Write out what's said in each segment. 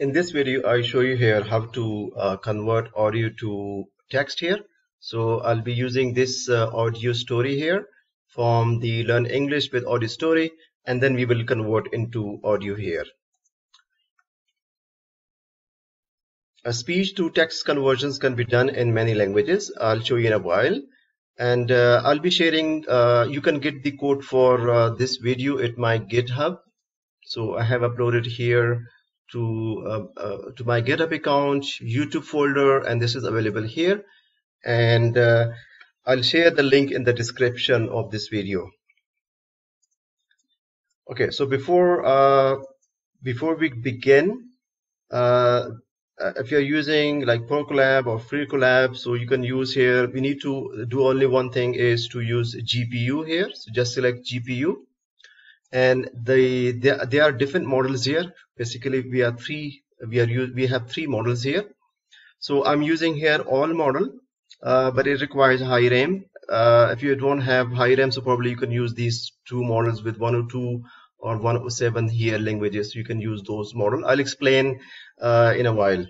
in this video I show you here how to uh, convert audio to text here. So I'll be using this uh, audio story here from the learn English with audio story and then we will convert into audio here. A speech to text conversions can be done in many languages. I'll show you in a while. And uh, I'll be sharing uh, you can get the code for uh, this video at my github. So I have uploaded here to uh, uh, to my GitHub account, YouTube folder, and this is available here. And uh, I'll share the link in the description of this video. Okay, so before uh, before we begin, uh, if you're using like Pro Colab or free Colab, so you can use here. We need to do only one thing is to use GPU here. So just select GPU and the there, there are different models here. Basically we are three we are we have three models here. So i'm using here all model uh, but it requires high ram. Uh, if you don't have high ram so probably you can use these two models with 102 or 107 here languages. You can use those model. I'll explain uh, in a while.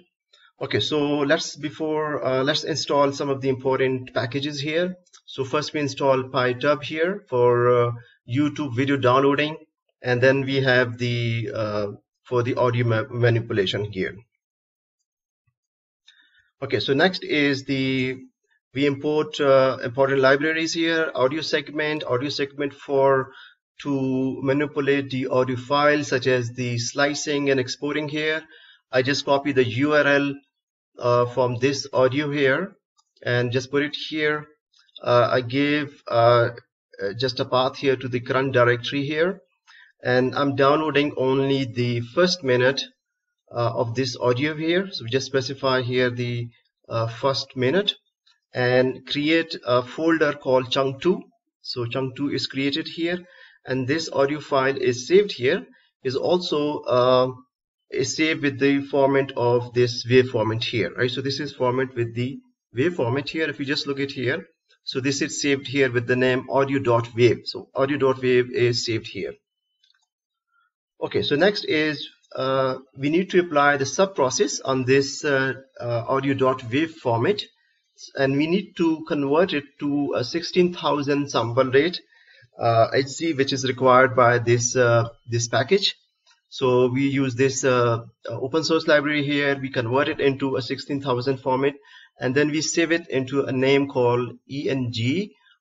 Okay so let's before uh, let's install some of the important packages here. So first we install pytube here for uh, YouTube video downloading and then we have the uh, for the audio ma manipulation here. Okay so next is the we import uh, important libraries here audio segment audio segment for to manipulate the audio file such as the slicing and exporting here. I just copy the URL uh, from this audio here and just put it here. Uh, I give uh, just a path here to the current directory here. And I'm downloading only the first minute uh, of this audio here. So we just specify here the uh, first minute and create a folder called chunk2 so chunk2 is created here. And this audio file is saved here. Is also uh, is saved with the format of this wave format here right? So this is format with the wave format here. If you just look at here so this is saved here with the name audio.wave. So audio.wave is saved here. Okay, so next is uh, we need to apply the sub process on this uh, uh, audio.wave format and we need to convert it to a 16,000 sample rate uh, which is required by this uh, this package. So we use this uh, open source library here. We convert it into a 16,000 format and then we save it into a name called eng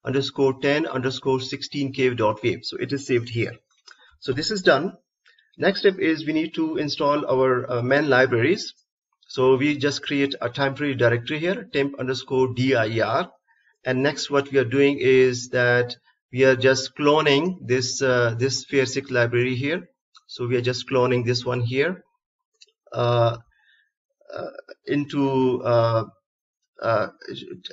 underscore 10 underscore 16k.wave so it is saved here. So this is done. Next step is we need to install our uh, main libraries. So we just create a temporary directory here temp underscore dir and next what we are doing is that we are just cloning this uh, this fairseq library here. So we are just cloning this one here uh, uh into uh,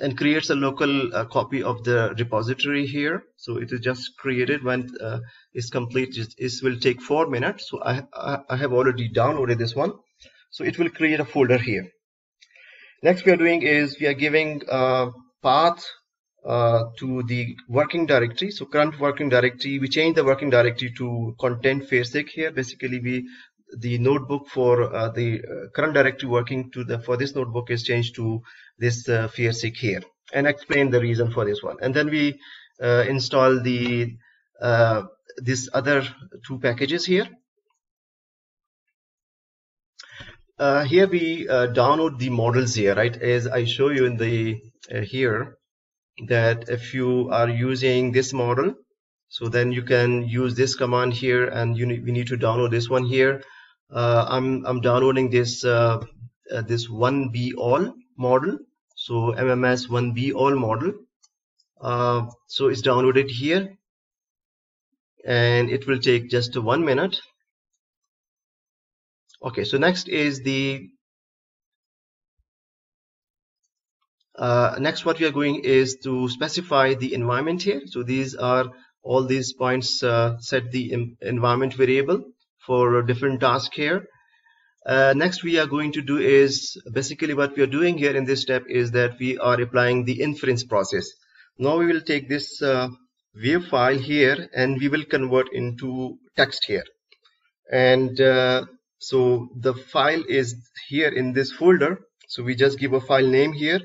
and creates a local uh, copy of the repository here. So it is just created when uh, it's complete. It will take four minutes. So I, I have already downloaded this one. So it will create a folder here. Next we are doing is we are giving a path uh, to the working directory. So current working directory, we change the working directory to content fairseq here. Basically we the notebook for uh, the uh, current directory working to the for this notebook is changed to this uh, fairseq here and explain the reason for this one. And then we uh, install the uh, this other two packages here. Uh, here we uh, download the models here right? As I show you in the here that if you are using this model so then you can use this command here and you we need to download this one here I'm, I'm downloading this this 1b all model. So MMS 1B all model. Uh, so it's downloaded here. And it will take just one minute. Okay so next is the uh, next what we are going is to specify the environment here. So these are all these points uh, set the environment variable for a different task here. Uh, next we are going to do is basically what we are doing here in this step is that we are applying the inference process. Now we will take this uh, file here and we will convert into text here. And uh, so the file is here in this folder. So we just give a file name here.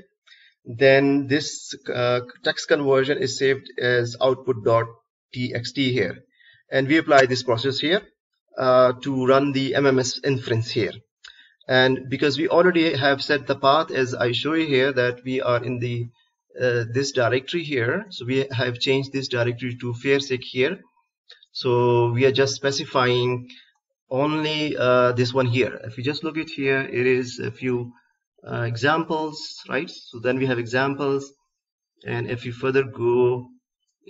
Then this uh, text conversion is saved as output.txt here. And we apply this process here uh, to run the MMS inference here. And because we already have set the path as I show you here that we are in the uh, this directory here. So we have changed this directory to fairseq here. So we are just specifying only uh, this one here. If you just look at here it is a few uh, examples right? So then we have examples. And if you further go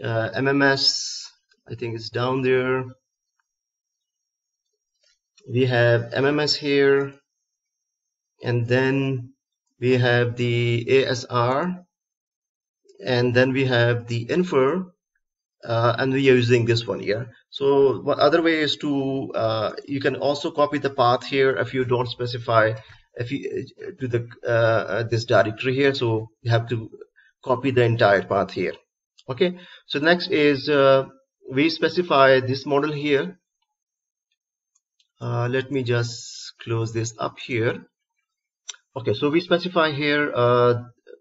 uh, MMS I think it's down there we have MMS here and then we have the ASR and then we have the infer uh, and we are using this one here. So what other way is to uh, you can also copy the path here if you don't specify if you uh, to the uh, uh, this directory here. So you have to copy the entire path here. Okay? So next is uh, we specify this model here let me just close this up here. Okay so we specify here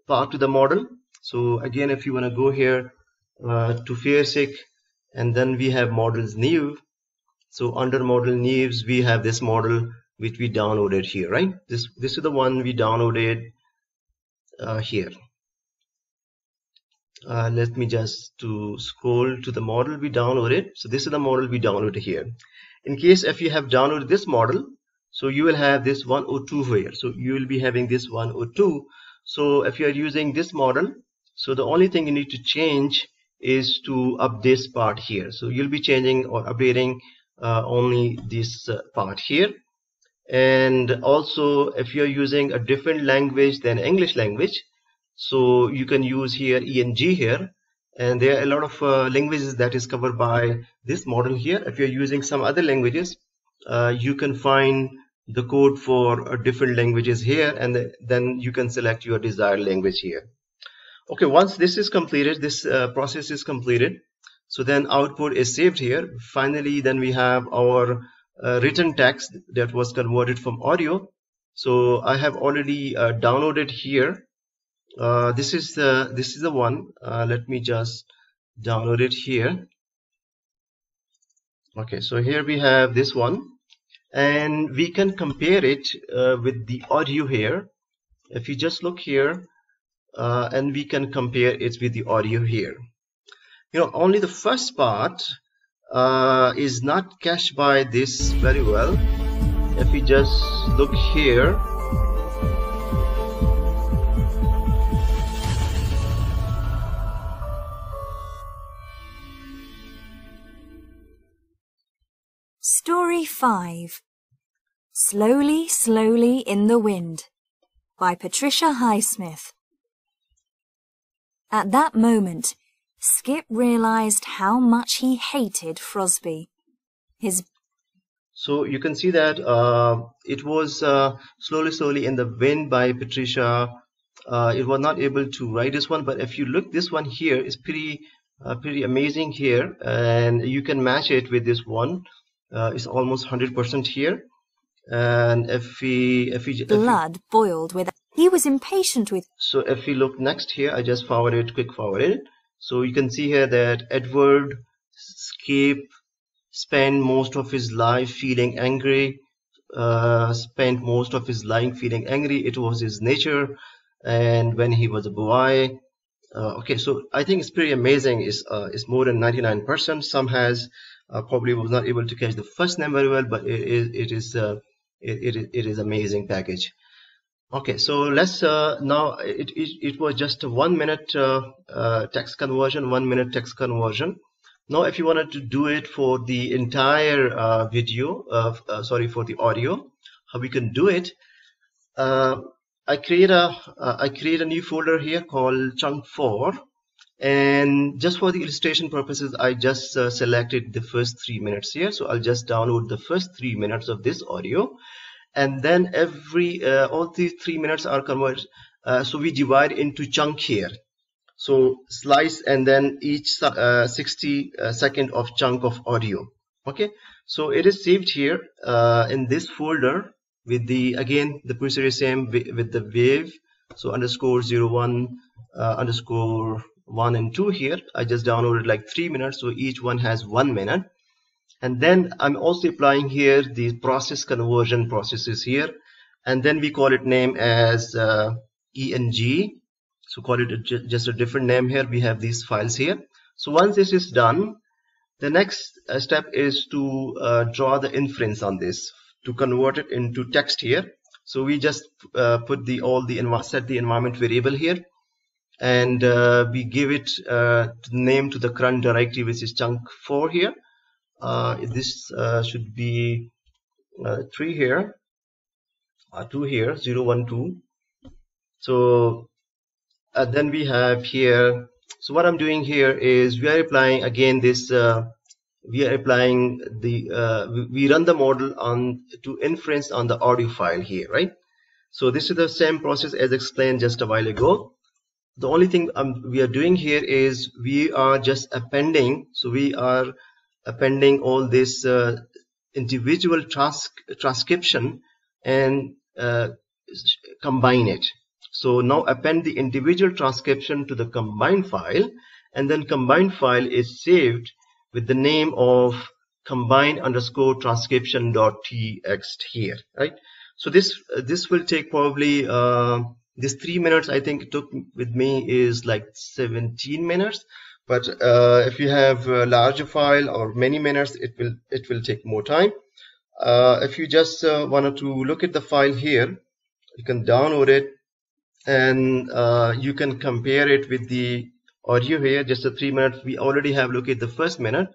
path to the model. So again if you want to go here uh, to fairseq and then we have models new. So under model news we have this model which we downloaded here right? This this is the one we downloaded uh, here. Uh, let me just to scroll to the model we downloaded. So this is the model we downloaded here in case if you have downloaded this model so you will have this 102 here. So you will be having this 102 so if you are using this model so the only thing you need to change is to up this part here. So you'll be changing or updating uh, only this uh, part here. And also if you're using a different language than English language so you can use here ENG here and there are a lot of uh, languages that is covered by this model here. If you're using some other languages uh, you can find the code for uh, different languages here and th then you can select your desired language here. Okay once this is completed this uh, process is completed so then output is saved here. Finally then we have our uh, written text that was converted from audio. So I have already uh, downloaded here uh, this is the this is the one. Uh, let me just download it here. Okay so here we have this one. And we can compare it uh, with the audio here. If you just look here uh, and we can compare it with the audio here. You know only the first part uh, is not cached by this very well. If we just look here 5 Slowly, Slowly in the Wind by Patricia Highsmith at that moment, Skip realized how much he hated Frosby. His so you can see that uh, it was uh, slowly, slowly in the wind by Patricia. Uh, it was not able to write this one, but if you look, this one here is pretty, uh, pretty amazing here, and you can match it with this one. Uh, it's almost 100% here, and if we, if we, blood if we, boiled with he was impatient with. So if we look next here, I just forwarded, quick forwarded. So you can see here that Edward Scape spent most of his life feeling angry, uh, spent most of his life feeling angry. It was his nature. And when he was a boy, uh, okay, so I think it's pretty amazing. It's, uh, it's more than 99%. Some has uh, probably was not able to catch the first name very well, but it, it, it is uh, it, it, it is amazing package. Okay, so let's uh, now it, it, it was just a one minute uh, uh, text conversion, one minute text conversion. Now, if you wanted to do it for the entire uh, video, sorry, for the audio, how we can do it? I create a I create a new folder here called chunk four, and just for the illustration purposes, I just selected the first three minutes here. So I'll just download the first three minutes of this audio. And then every uh, all these three minutes are converted uh, so we divide into chunk here. So slice and then each uh, 60 uh, second of chunk of audio. Okay? So it is saved here uh, in this folder with the again the procedure same with the wave. So underscore zero one uh, underscore one and two here. I just downloaded like three minutes so each one has one minute. And then I'm also applying here the process conversion processes here. And then we call it name as uh, ENG so call it a, just a different name here. We have these files here. So once this is done the next uh, step is to uh, draw the inference on this to convert it into text here. So we just uh, put the all the set the environment variable here and uh, we give it uh, name to the current directory which is chunk 4 here. Uh, this uh, should be uh, 3 here 2 here 0 1 2 so then we have here so what I'm doing here is we are applying again this we are applying the uh, we run the model on to inference on the audio file here right? So this is the same process as explained just a while ago the only thing um, we are doing here is we are just appending so we are appending all this uh, individual trans transcription and uh, combine it. So now append the individual transcription to the combined file and then combined file is saved with the name of combine underscore transcription dot txt here right? So this this will take probably uh, this three minutes I think it took with me is like 17 minutes. But uh, if you have a larger file or many minutes it will it will take more time. Uh, if you just uh, wanted to look at the file here you can download it and uh, you can compare it with the audio here. Just a three minutes. We already have looked at the first minute.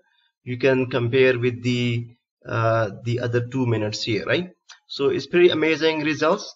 You can compare with the uh, the other two minutes here right? So it's pretty amazing results